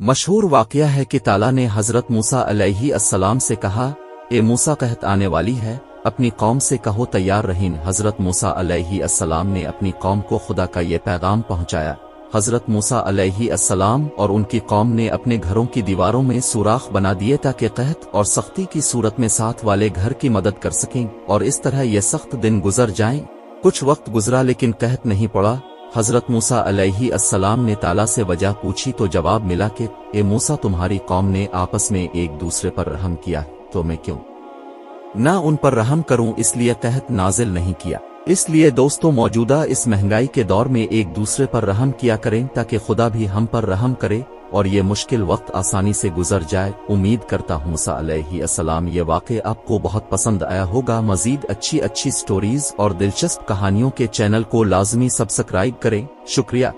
मशहूर वाकया है कि ताला ने हज़रत मूसा अलैहि अस्सलाम से कहा, ए मूसा, कहत आने वाली है, अपनी कौम से कहो तैयार रहीन हज़रत मूसा अलैहि अस्सलाम ने अपनी कौम को खुदा का ये पैगाम पहुँचाया। हज़रत मूसा अलैहि अस्सलाम और उनकी कौम ने अपने घरों की दीवारों में सुराख बना दिए ताकि कहत और सख्ती की सूरत में साथ वाले घर की मदद कर सकें और इस तरह ये सख्त दिन गुजर जाएँ। कुछ वक्त गुजरा लेकिन कहत नहीं पड़ा। हज़रत मूसा अलैहि अस्सलाम ने ताला से वजह पूछी तो जवाब मिला कि, ए मूसा, तुम्हारी कौम ने आपस में एक दूसरे पर रहम किया तो मैं क्यों? ना उन पर रहम करूँ, इसलिए तहत नाजिल नहीं किया। इसलिए दोस्तों, मौजूदा इस महँगाई के दौर में एक दूसरे पर रहम किया करें, ताकि खुदा भी हम पर रहम करे और ये मुश्किल वक्त आसानी से गुजर जाए। उम्मीद करता हूँ सलाम ये वाक़ आपको बहुत पसंद आया होगा। मजीद अच्छी अच्छी स्टोरीज और दिलचस्प कहानियों के चैनल को लाजमी सब्सक्राइब करें। शुक्रिया।